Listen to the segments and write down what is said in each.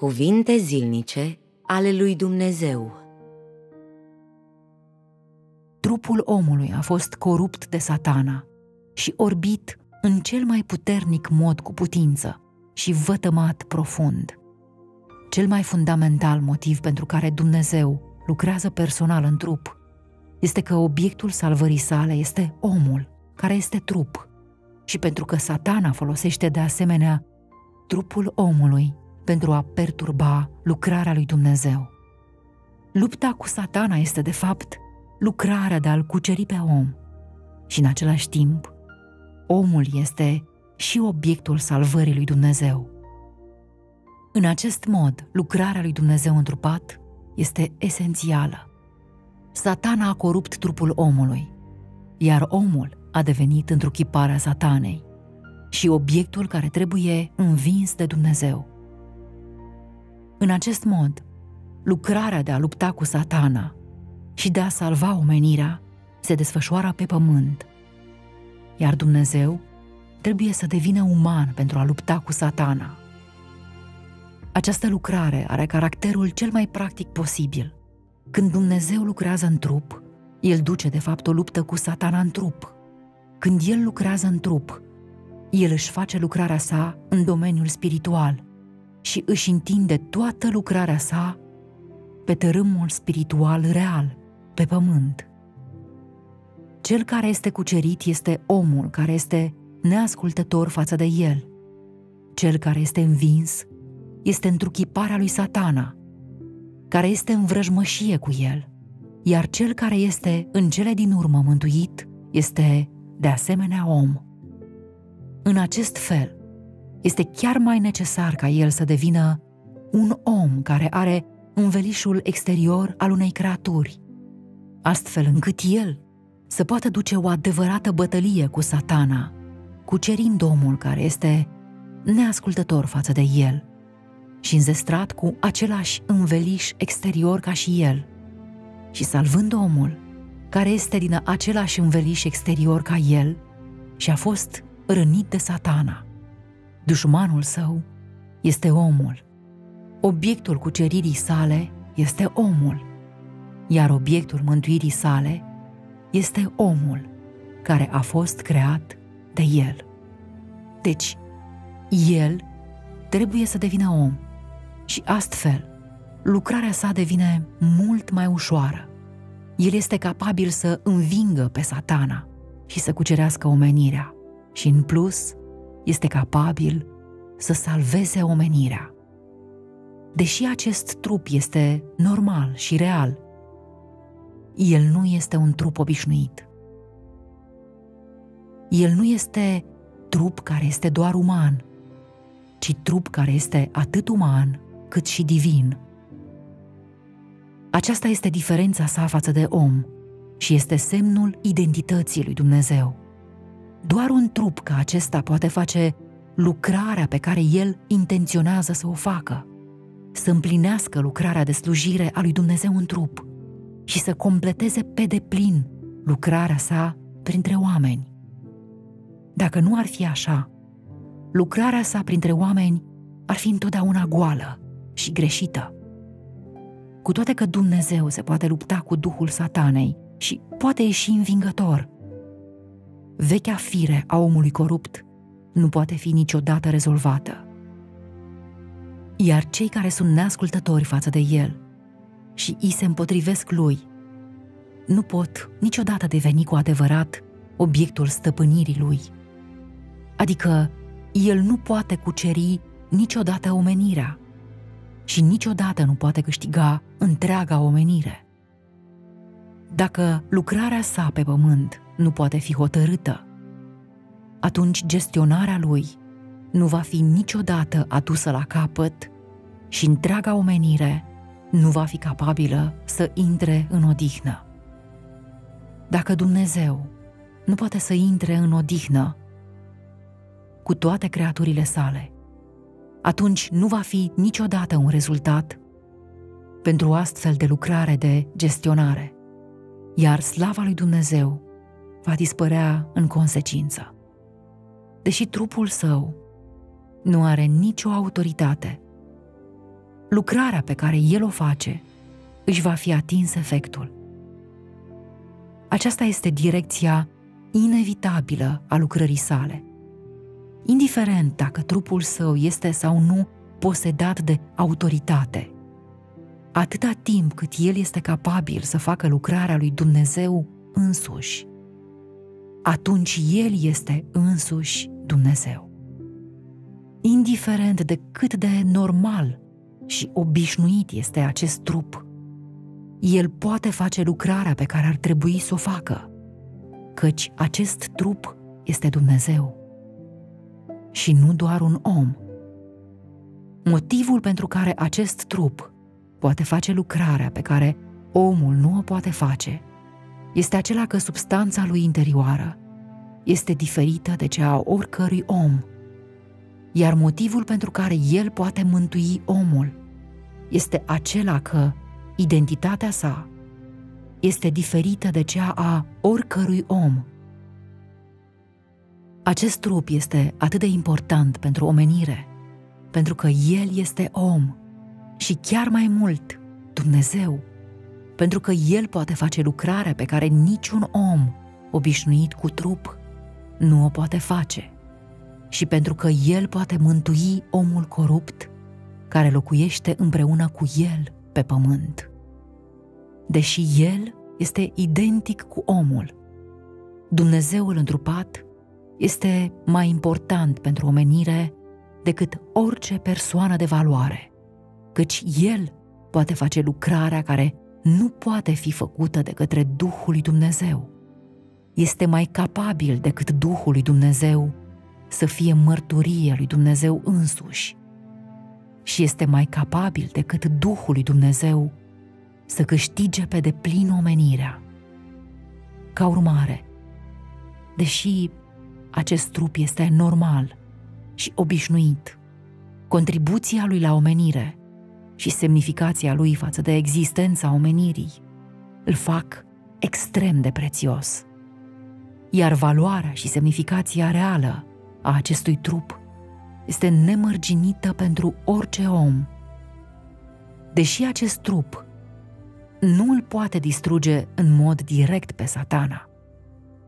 Cuvinte zilnice ale lui Dumnezeu Trupul omului a fost corupt de satana și orbit în cel mai puternic mod cu putință și vătămat profund. Cel mai fundamental motiv pentru care Dumnezeu lucrează personal în trup este că obiectul salvării sale este omul, care este trup, și pentru că satana folosește de asemenea trupul omului pentru a perturba lucrarea lui Dumnezeu. Lupta cu satana este, de fapt, lucrarea de a-l cuceri pe om. Și, în același timp, omul este și obiectul salvării lui Dumnezeu. În acest mod, lucrarea lui Dumnezeu întrupat este esențială. Satana a corupt trupul omului, iar omul a devenit întruchiparea satanei și obiectul care trebuie învins de Dumnezeu. În acest mod, lucrarea de a lupta cu satana și de a salva omenirea se desfășoară pe pământ, iar Dumnezeu trebuie să devină uman pentru a lupta cu satana. Această lucrare are caracterul cel mai practic posibil. Când Dumnezeu lucrează în trup, El duce de fapt o luptă cu satana în trup. Când El lucrează în trup, El își face lucrarea sa în domeniul spiritual și își întinde toată lucrarea sa pe tărâmul spiritual real, pe pământ. Cel care este cucerit este omul care este neascultător față de el. Cel care este învins este întruchiparea lui satana, care este în vrăjmășie cu el, iar cel care este în cele din urmă mântuit este de asemenea om. În acest fel, este chiar mai necesar ca el să devină un om care are învelișul exterior al unei creaturi, astfel încât el să poată duce o adevărată bătălie cu satana, cucerind omul care este neascultător față de el și înzestrat cu același înveliș exterior ca și el, și salvând omul care este din același înveliș exterior ca el și a fost rănit de satana. Dușmanul său este omul. Obiectul cuceririi sale este omul, iar obiectul mântuirii sale este omul care a fost creat de el. Deci, el trebuie să devină om și astfel lucrarea sa devine mult mai ușoară. El este capabil să învingă pe satana și să cucerească omenirea și în plus este capabil să salveze omenirea. Deși acest trup este normal și real, el nu este un trup obișnuit. El nu este trup care este doar uman, ci trup care este atât uman cât și divin. Aceasta este diferența sa față de om și este semnul identității lui Dumnezeu. Doar un trup ca acesta poate face lucrarea pe care el intenționează să o facă, să împlinească lucrarea de slujire a lui Dumnezeu în trup și să completeze pe deplin lucrarea sa printre oameni. Dacă nu ar fi așa, lucrarea sa printre oameni ar fi întotdeauna goală și greșită. Cu toate că Dumnezeu se poate lupta cu duhul satanei și poate ieși învingător, vechea fire a omului corupt nu poate fi niciodată rezolvată. Iar cei care sunt neascultători față de el și îi se împotrivesc lui, nu pot niciodată deveni cu adevărat obiectul stăpânirii lui. Adică el nu poate cuceri niciodată omenirea și niciodată nu poate câștiga întreaga omenire. Dacă lucrarea sa pe pământ nu poate fi hotărâtă, atunci gestionarea lui nu va fi niciodată adusă la capăt și întreaga omenire nu va fi capabilă să intre în odihnă. Dacă Dumnezeu nu poate să intre în odihnă cu toate creaturile sale, atunci nu va fi niciodată un rezultat pentru astfel de lucrare de gestionare, iar slava lui Dumnezeu va dispărea în consecință. Deși trupul său nu are nicio autoritate, lucrarea pe care El o face își va fi atins efectul. Aceasta este direcția inevitabilă a lucrării sale. Indiferent dacă trupul său este sau nu posedat de autoritate, atâta timp cât el este capabil să facă lucrarea lui Dumnezeu însuși, atunci el este însuși Dumnezeu. Indiferent de cât de normal și obișnuit este acest trup, el poate face lucrarea pe care ar trebui să o facă, căci acest trup este Dumnezeu și nu doar un om. Motivul pentru care acest trup poate face lucrarea pe care omul nu o poate face este acela că substanța lui interioară este diferită de cea a oricărui om, iar motivul pentru care el poate mântui omul este acela că identitatea sa este diferită de cea a oricărui om. Acest trup este atât de important pentru omenire, pentru că el este om și chiar mai mult Dumnezeu, pentru că el poate face lucrarea pe care niciun om obișnuit cu trup nu o poate face și pentru că el poate mântui omul corupt care locuiește împreună cu el pe pământ. Deși el este identic cu omul, Dumnezeul întrupat este mai important pentru omenire decât orice persoană de valoare, căci el poate face lucrarea care nu poate fi făcută de către Duhul lui Dumnezeu. Este mai capabil decât Duhul lui Dumnezeu să fie mărturie lui Dumnezeu însuși și este mai capabil decât Duhul lui Dumnezeu să câștige pe deplin omenirea. Ca urmare, deși acest trup este normal și obișnuit, contribuția lui la omenire și semnificația lui față de existența omenirii îl fac extrem de prețios. Iar valoarea și semnificația reală a acestui trup este nemărginită pentru orice om. Deși acest trup nu îl poate distruge în mod direct pe satana,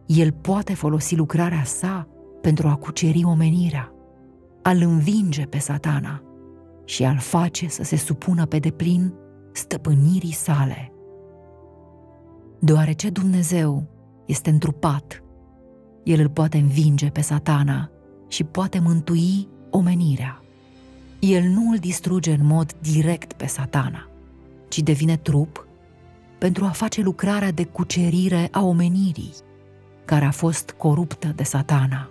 el poate folosi lucrarea sa pentru a cuceri omenirea, a-l învinge pe satana și a-l face să se supună pe deplin stăpânirii sale. Deoarece Dumnezeu este întrupat, el îl poate învinge pe satana și poate mântui omenirea. El nu îl distruge în mod direct pe satana, ci devine trup pentru a face lucrarea de cucerire a omenirii, care a fost coruptă de satana.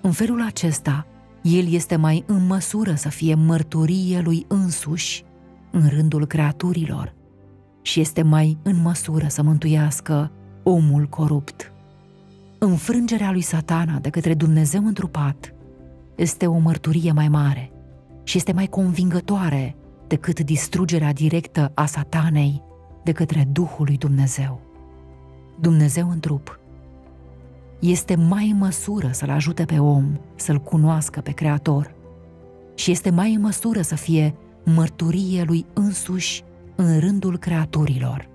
În felul acesta, el este mai în măsură să fie mărturie lui însuși în rândul creaturilor și este mai în măsură să mântuiască omul corupt. Înfrângerea lui satana de către Dumnezeu întrupat este o mărturie mai mare și este mai convingătoare decât distrugerea directă a satanei de către Duhul lui Dumnezeu. Dumnezeu în trup este mai în măsură să-l ajute pe om să-l cunoască pe Creator și este mai în măsură să fie mărturie lui însuși în rândul creaturilor.